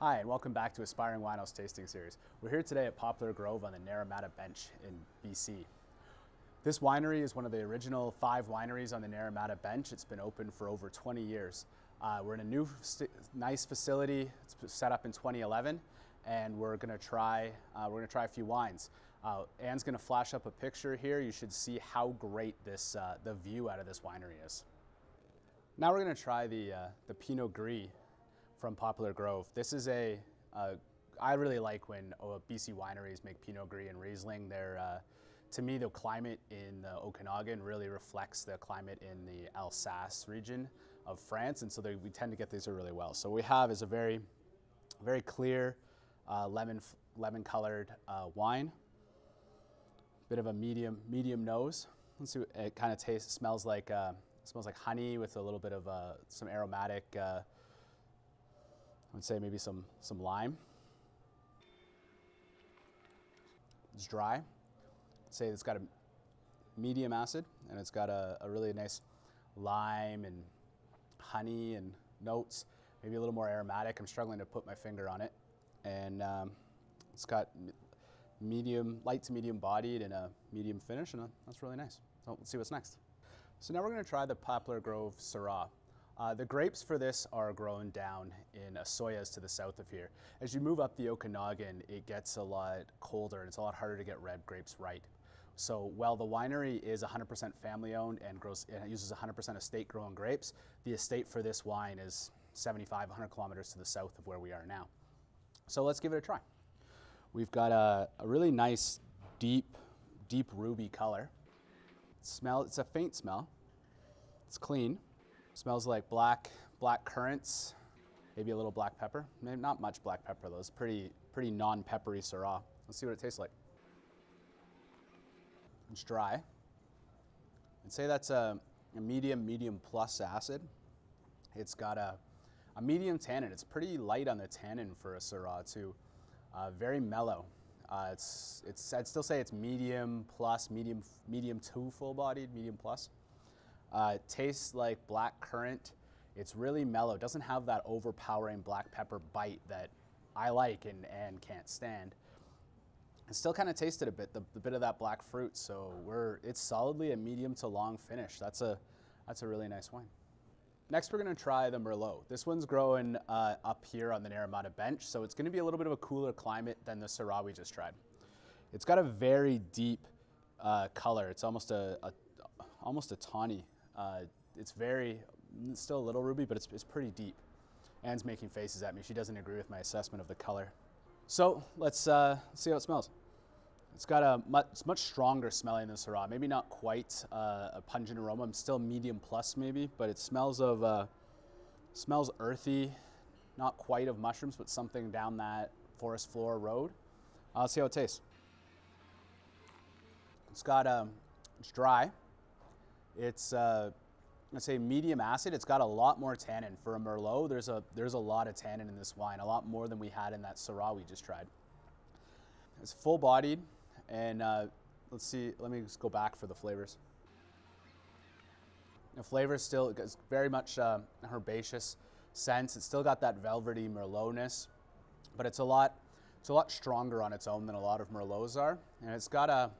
Hi, and welcome back to Aspiring Winos Tasting Series. We're here today at Poplar Grove on the Naramata Bench in BC. This winery is one of the original five wineries on the Naramata Bench. It's been open for over 20 years. Uh, we're in a new, nice facility. It's set up in 2011, and we're going to try. Uh, we're to try a few wines. Uh, Anne's going to flash up a picture here. You should see how great this uh, the view out of this winery is. Now we're going to try the uh, the Pinot Gris from Poplar Grove. This is a, uh, I really like when uh, BC wineries make Pinot Gris and Riesling. They're, uh, to me, the climate in the Okanagan really reflects the climate in the Alsace region of France, and so they, we tend to get these really well. So what we have is a very, very clear uh, lemon, lemon colored uh, wine. Bit of a medium, medium nose. Let's see, it kind of tastes, smells like, uh, smells like honey with a little bit of some aromatic I would say maybe some, some lime. It's dry. I'd say it's got a medium acid and it's got a, a really nice lime and honey and notes, maybe a little more aromatic. I'm struggling to put my finger on it. And um, it's got medium, light to medium bodied and a medium finish, and a, that's really nice. So let's see what's next. So now we're going to try the Poplar Grove Syrah. Uh, the grapes for this are grown down in Osoyoos to the south of here. As you move up the Okanagan, it gets a lot colder and it's a lot harder to get red grapes right. So while the winery is 100% family owned and grows, uses 100% estate grown grapes, the estate for this wine is 75, 100 kilometers to the south of where we are now. So let's give it a try. We've got a, a really nice, deep, deep ruby color. Smell, it's a faint smell. It's clean. Smells like black, black currants, maybe a little black pepper. Maybe not much black pepper though. It's pretty, pretty non-peppery Syrah. Let's see what it tastes like. It's dry. I'd say that's a, a medium, medium plus acid. It's got a, a medium tannin. It's pretty light on the tannin for a Syrah too. Uh, very mellow. Uh, it's, it's, I'd still say it's medium plus, medium, medium two full bodied, medium plus. Uh, it tastes like black currant. It's really mellow. It doesn't have that overpowering black pepper bite that I like and, and can't stand. It still kind of tasted a bit, the, the, bit of that black fruit. So we're, it's solidly a medium to long finish. That's a, that's a really nice wine. Next, we're going to try the Merlot. This one's growing uh, up here on the Naramata bench, so it's going to be a little bit of a cooler climate than the Syrah we just tried. It's got a very deep uh, color. It's almost a, a almost a tawny uh, it's very, it's still a little ruby, but it's, it's pretty deep. Anne's making faces at me. She doesn't agree with my assessment of the color. So let's uh, see how it smells. It's got a much, much stronger smelling than Syrah. Maybe not quite uh, a pungent aroma. I'm still medium plus maybe, but it smells of uh, smells earthy, not quite of mushrooms, but something down that forest floor road. I'll see how it tastes. It's got um, it's dry. It's uh, I'd say medium acid. It's got a lot more tannin for a Merlot. There's a there's a lot of tannin in this wine, a lot more than we had in that Syrah we just tried. It's full bodied, and uh, let's see. Let me just go back for the flavors. The flavor is still very much uh, herbaceous sense. It's still got that velvety Merlotness, but it's a lot it's a lot stronger on its own than a lot of Merlots are, and it's got a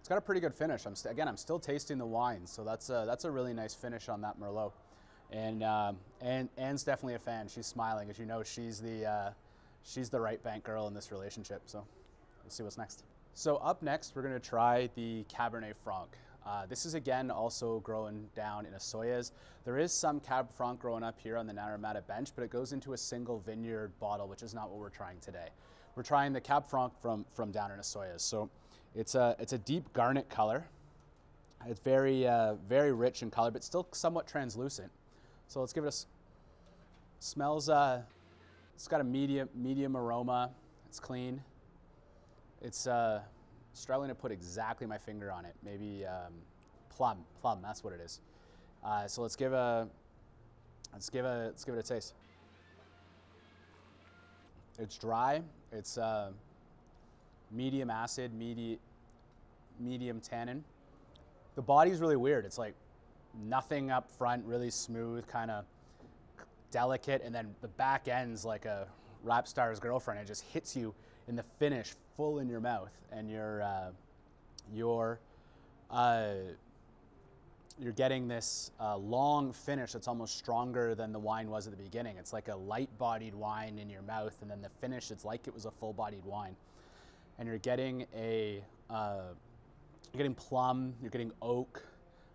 it's got a pretty good finish. I'm again, I'm still tasting the wine, so that's a, that's a really nice finish on that Merlot. And um, and Anne's definitely a fan. She's smiling, as you know. She's the uh, she's the right bank girl in this relationship. So let's see what's next. So up next, we're going to try the Cabernet Franc. Uh, this is again also growing down in Osoyoos. There is some Cab Franc growing up here on the Naramata bench, but it goes into a single vineyard bottle, which is not what we're trying today. We're trying the Cab Franc from, from down in Osoyoos. So it's a, it's a deep garnet color. It's very, uh, very rich in color, but still somewhat translucent. So let's give it a, smells, uh, it's got a medium, medium aroma. It's clean. It's uh, struggling to put exactly my finger on it. Maybe um, plum, plum, that's what it is. Uh, so let's give a, let's give a, let's give it a taste. It's dry. It's, uh, medium acid, medi medium tannin. The body's really weird. It's like nothing up front, really smooth, kind of delicate, and then the back end's like a rap star's girlfriend. It just hits you in the finish, full in your mouth, and you're uh, you're uh, you're getting this uh, long finish that's almost stronger than the wine was at the beginning. It's like a light-bodied wine in your mouth, and then the finish, it's like it was a full-bodied wine. And you're getting a uh, you're getting plum, you're getting oak,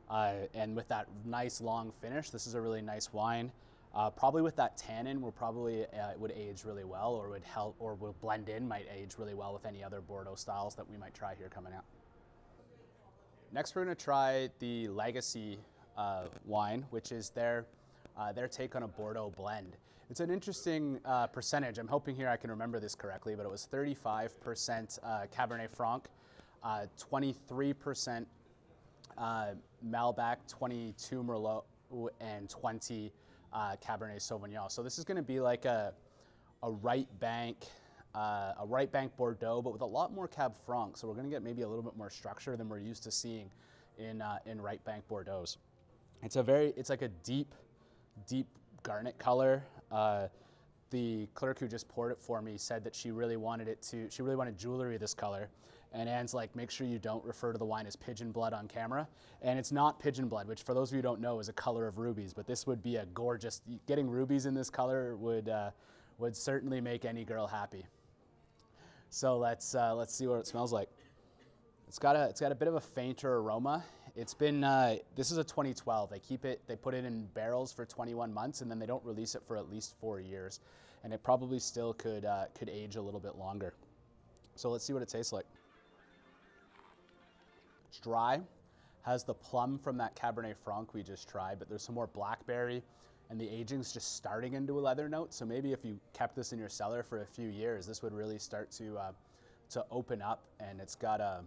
uh, and with that nice long finish, this is a really nice wine. Uh, probably with that tannin, will probably uh, would age really well, or would help, or will blend in, might age really well with any other Bordeaux styles that we might try here coming out. Next, we're going to try the Legacy uh, wine, which is their uh, their take on a Bordeaux blend. It's an interesting uh, percentage. I'm hoping here I can remember this correctly, but it was 35% Cabernet Franc, 23% uh, Malbec, 22 Merlot, and 20 uh, Cabernet Sauvignon. So this is going to be like a, a right bank, uh, a right bank Bordeaux, but with a lot more Cab Franc. So we're going to get maybe a little bit more structure than we're used to seeing in uh, in right bank Bordeaux's. It's a very, it's like a deep, deep garnet color. Uh, the clerk who just poured it for me said that she really wanted it to, she really wanted jewelry this color. And Anne's like, make sure you don't refer to the wine as pigeon blood on camera. And it's not pigeon blood, which for those of you who don't know is a color of rubies, but this would be a gorgeous, getting rubies in this color would, uh, would certainly make any girl happy. So let's, uh, let's see what it smells like. It's got a, it's got a bit of a fainter aroma. It's been, uh, this is a 2012. They keep it, they put it in barrels for 21 months and then they don't release it for at least four years. And it probably still could, uh, could age a little bit longer. So let's see what it tastes like. It's dry, has the plum from that Cabernet Franc we just tried, but there's some more blackberry and the aging's just starting into a leather note. So maybe if you kept this in your cellar for a few years, this would really start to, uh, to open up and it's got a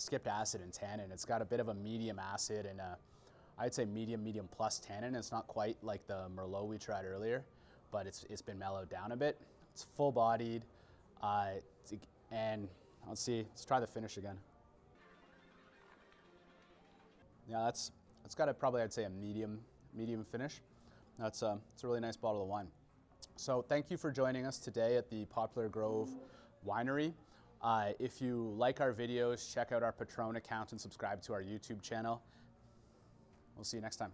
skipped acid and tannin. It's got a bit of a medium acid and I'd say medium, medium plus tannin. It's not quite like the Merlot we tried earlier, but it's, it's been mellowed down a bit. It's full bodied uh, and let's see, let's try the finish again. Yeah, that's it's got a probably I'd say a medium medium finish. That's a, uh, it's a really nice bottle of wine. So thank you for joining us today at the Poplar Grove Winery. Uh, if you like our videos, check out our Patreon account and subscribe to our YouTube channel. We'll see you next time.